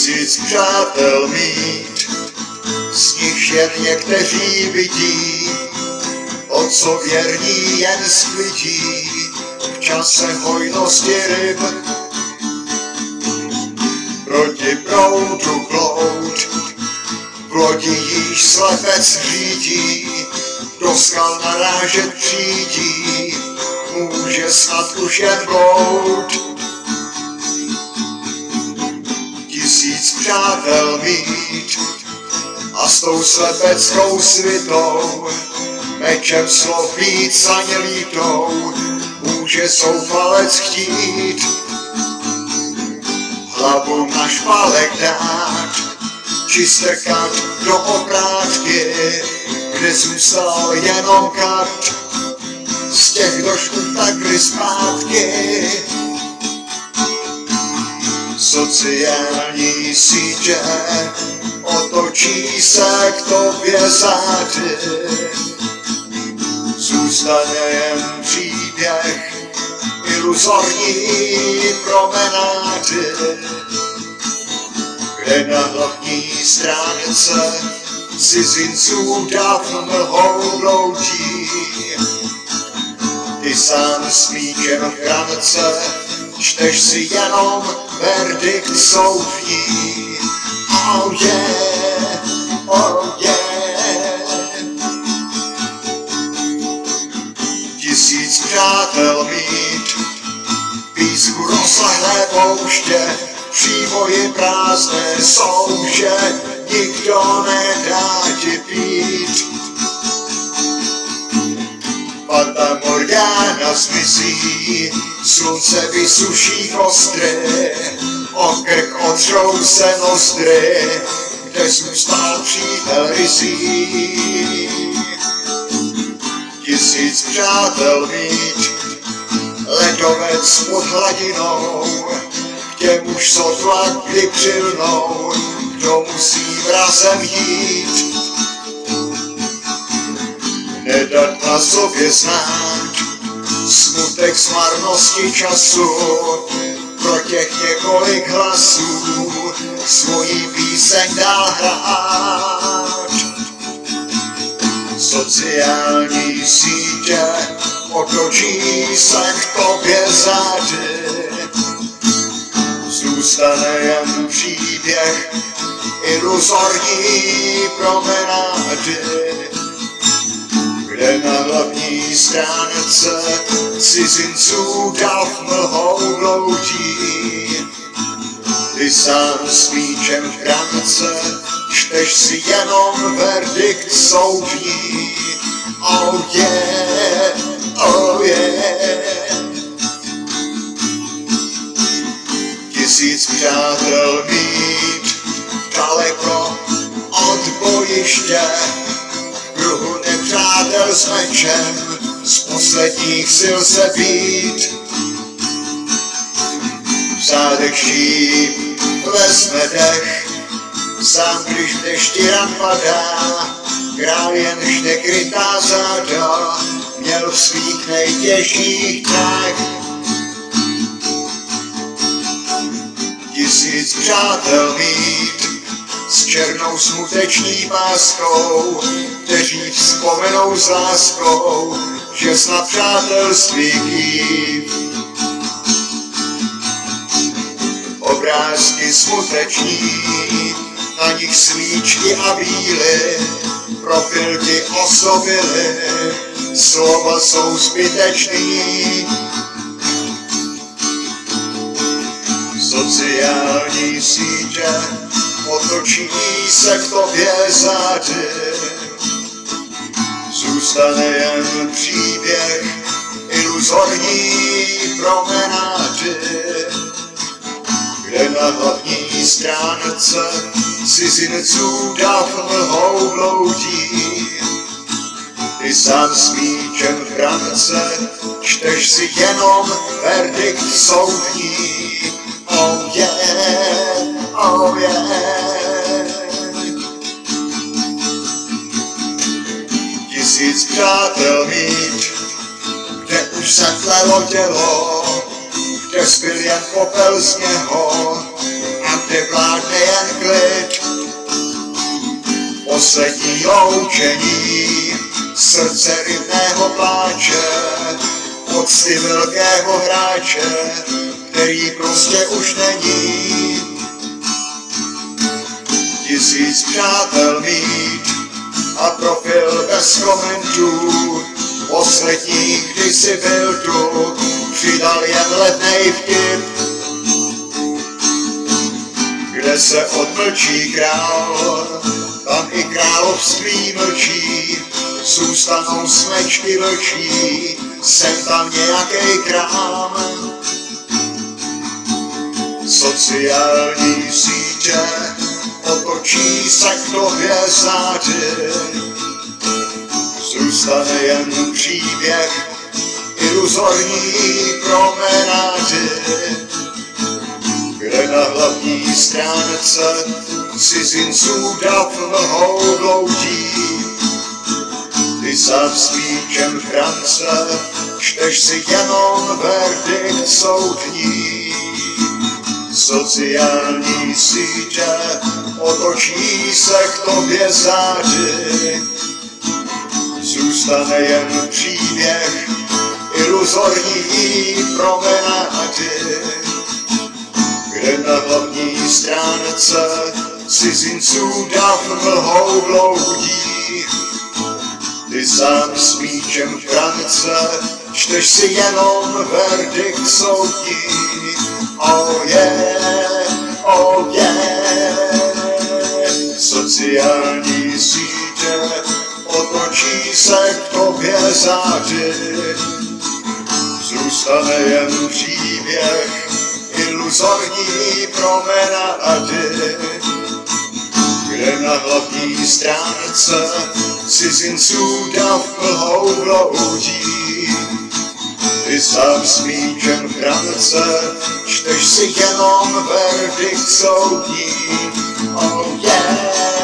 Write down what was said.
Tisíc přátel mít, z nich jen někteří vidí, o co věrní jen sklidí v čase hojnosti ryb. Proti proudu klout, v lodi již slepec řídí, do skal narážet přídí, může snad už jen bloud. Přátel mít a s tou slepeckou svitou, mečem slov víc a lítou, může soufalec chtít. Hlavu na špalek dát, či strkat do obrátky, kde zůstal jenom kat z těch došků takry zpátky. Sociální sítě otočí se k tobě zády. Zůstane jen příběh iluzorní promenády, kde na hlavní stránce cizinců dávno mlhou bloudí. Ty sám s míčem v krance čteš si jenom verdikt soudní. Oh yeah, oh yeah. Tisíc přátel mít, písku rozlehlé pouště, přívoji prázdné jsou, že nikdo nedá Zmizí, slunce vysuší kostry, o krk otřou se nozdry, kde zůstal přítel rizí. Tisíc přátel mít, ledovec pod hladinou, k těmuž sotva kdy přilnou, kdo musí vrazem jít. Nedat na sobě znát, smutek z marnosti času, pro těch několik hlasů svojí píseň dál hrát. Sociální sítě otočí se k tobě zády, zůstane jen příběh iluzorní promenády, kde na hlavní stránce cizinců dav mlhou bloudí. Ty sám s míčem v krance čteš si jenom verdikt soudní. Oh yeah, oh yeah. Tisíc přátel mít daleko od bojiště, nepřátel s mečem, z posledních sil se být. V zádech šíp vezme dech, sám když v dešti ran padá, král jenž nekrytá záda, měl v svých nejtěžších dnech. Tisíc přátel mít, s černou smuteční páskou, kteří vzpomenou s láskou, že snad přátelství kýv. Obrázky smuteční, na nich svíčky a víly, profilky oslovily, slova jsou zbytečný. Sociální sítě otočí se k tobě zády, zůstane jen příběh iluzorní promenády, kde na hlavní stránce cizinců dav mlhou bloudí. Ty sám s míčem v krance čteš si jenom verdikt soudní. Oh yeah, oh yeah. Tisíc přátel mít, kde už zatlelo tělo, kde zbyl jen popel z něho a kde vládne jen klid. Poslední loučení, srdce rybného pláče, pocty velkého hráče, který prostě už není. Tisíc přátel mít a profil bez komentů, poslední, kdy si byl tu, přidal jen lednej vtip. Kde se odmlčí král, tam i království mlčí, zůstanou smečky vlčí, jsem tam nějaký krám. Sociální sítě otočí se k tobě zády, zůstane jen příběh iluzorní promenády, kde na hlavní stránce cizinců dav mlhou bloudí. Ty sám s France čteš si jenom verdikt soudní. Sociální sítě otočí se k tobě zády, zůstane jen příběh iluzorní promenády, kde na hlavní stránce cizinců dav mlhou bloudí. Ty sám s míčem v krance čteš si jenom verdikt soudí. Oh yeah, oh yeah, sociální sítě otočí se k tobě zády. Zůstane jen příběh iluzorní promenády, kde na hlavní stránce cizinců dav plhou bloudí ty sám s míčem v hrance, čteš si jenom verdikt soudí. Oh yeah!